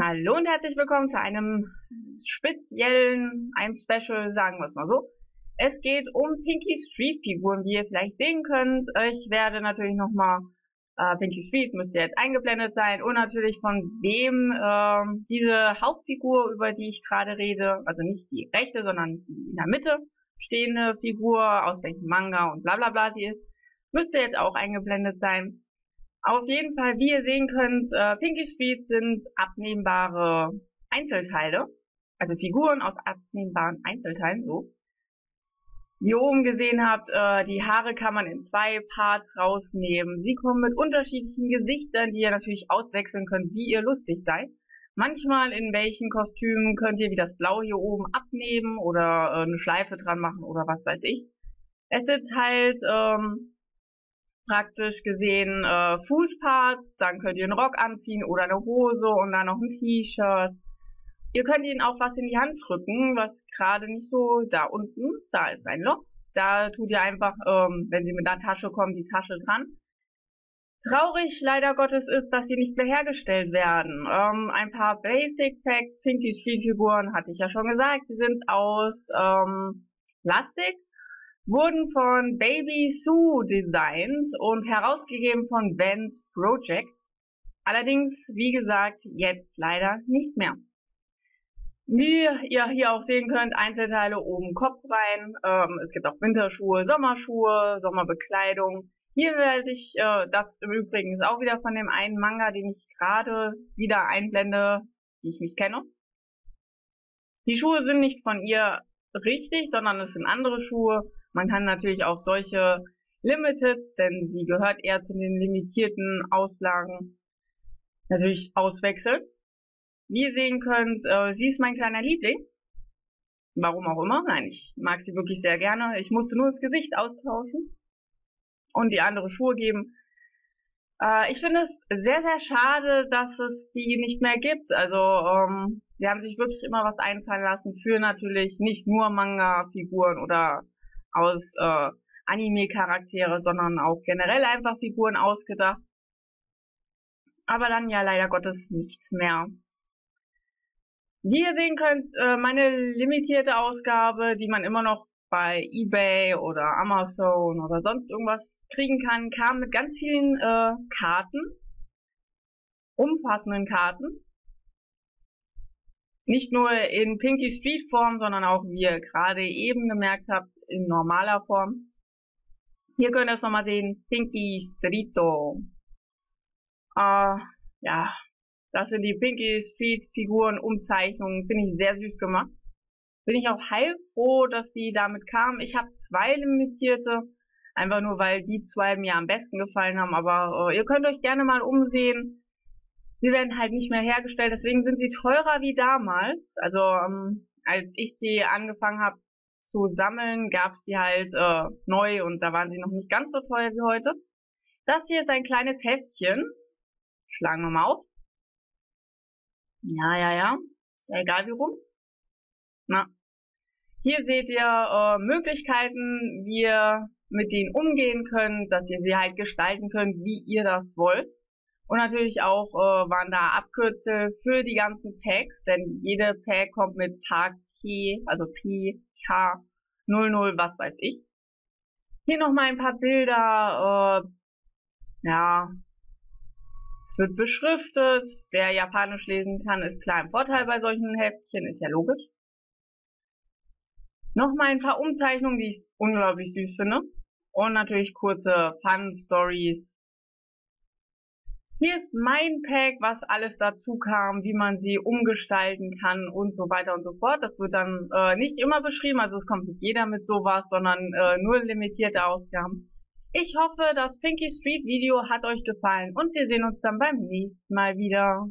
Hallo und herzlich willkommen zu einem speziellen, einem Special, sagen wir es mal so. Es geht um Pinky Street Figuren, wie ihr vielleicht sehen könnt. Ich werde natürlich nochmal, äh, Pinky Street müsste jetzt eingeblendet sein und natürlich von wem äh, diese Hauptfigur, über die ich gerade rede, also nicht die rechte, sondern die in der Mitte stehende Figur, aus welchem Manga und bla bla bla sie ist, müsste jetzt auch eingeblendet sein. Auf jeden Fall, wie ihr sehen könnt, äh, Pinky Street sind abnehmbare Einzelteile, also Figuren aus abnehmbaren Einzelteilen, so. Wie ihr oben gesehen habt, äh, die Haare kann man in zwei Parts rausnehmen. Sie kommen mit unterschiedlichen Gesichtern, die ihr natürlich auswechseln könnt, wie ihr lustig seid. Manchmal in welchen Kostümen könnt ihr wie das Blau hier oben abnehmen oder äh, eine Schleife dran machen oder was weiß ich. Es ist halt ähm, praktisch gesehen äh, Fußparts, dann könnt ihr einen Rock anziehen oder eine Hose und dann noch ein T-Shirt. Ihr könnt ihnen auch was in die Hand drücken, was gerade nicht so da unten, da ist ein Loch. Da tut ihr einfach, ähm, wenn sie mit der Tasche kommen, die Tasche dran. Traurig leider Gottes ist, dass sie nicht mehr hergestellt werden. Ähm, ein paar Basic Packs, Pinky Street Figuren, hatte ich ja schon gesagt, sie sind aus ähm, Plastik wurden von Baby Sue designt und herausgegeben von Vans Project. Allerdings, wie gesagt, jetzt leider nicht mehr. Wie ihr hier auch sehen könnt, Einzelteile oben Kopf rein. Ähm, es gibt auch Winterschuhe, Sommerschuhe, Sommerbekleidung. Hier werde ich, äh, das im Übrigen ist auch wieder von dem einen Manga, den ich gerade wieder einblende, wie ich mich kenne. Die Schuhe sind nicht von ihr richtig, sondern es sind andere Schuhe. Man kann natürlich auch solche Limited, denn sie gehört eher zu den limitierten Auslagen, natürlich auswechseln. Wie ihr sehen könnt, äh, sie ist mein kleiner Liebling. Warum auch immer. Nein, ich mag sie wirklich sehr gerne. Ich musste nur das Gesicht austauschen und die andere Schuhe geben. Äh, ich finde es sehr, sehr schade, dass es sie nicht mehr gibt. Also, ähm, sie haben sich wirklich immer was einfallen lassen für natürlich nicht nur Manga-Figuren oder aus äh, Anime-Charaktere, sondern auch generell einfach Figuren ausgedacht. Aber dann ja leider Gottes nicht mehr. Wie ihr sehen könnt, äh, meine limitierte Ausgabe, die man immer noch bei eBay oder Amazon oder sonst irgendwas kriegen kann, kam mit ganz vielen äh, Karten, umfassenden Karten. Nicht nur in Pinky Street Form, sondern auch, wie ihr gerade eben gemerkt habt, in normaler Form. Hier könnt ihr es nochmal sehen, Pinky Streeto. Äh, ja, das sind die Pinky Street Figuren, Umzeichnungen, finde ich sehr süß gemacht. Bin ich auch heilfroh, dass sie damit kam. Ich habe zwei limitierte, einfach nur weil die zwei mir am besten gefallen haben, aber äh, ihr könnt euch gerne mal umsehen. Sie werden halt nicht mehr hergestellt, deswegen sind sie teurer wie damals. Also ähm, als ich sie angefangen habe zu sammeln, gab's die halt äh, neu und da waren sie noch nicht ganz so teuer wie heute. Das hier ist ein kleines Heftchen. Schlagen wir mal auf. Ja, ja, ja. Ist ja egal wie rum. Na. Hier seht ihr äh, Möglichkeiten, wie ihr mit denen umgehen könnt, dass ihr sie halt gestalten könnt, wie ihr das wollt. Und natürlich auch äh, waren da Abkürzel für die ganzen Packs, denn jede Pack kommt mit Park P, also P, K, 00, was weiß ich. Hier nochmal ein paar Bilder, äh, ja, es wird beschriftet. Wer Japanisch lesen kann, ist klar im Vorteil bei solchen Heftchen, ist ja logisch. Nochmal ein paar Umzeichnungen, die ich unglaublich süß finde. Und natürlich kurze Fun-Stories hier ist mein Pack, was alles dazu kam, wie man sie umgestalten kann und so weiter und so fort. Das wird dann äh, nicht immer beschrieben, also es kommt nicht jeder mit sowas, sondern äh, nur limitierte Ausgaben. Ich hoffe, das Pinky Street Video hat euch gefallen und wir sehen uns dann beim nächsten Mal wieder.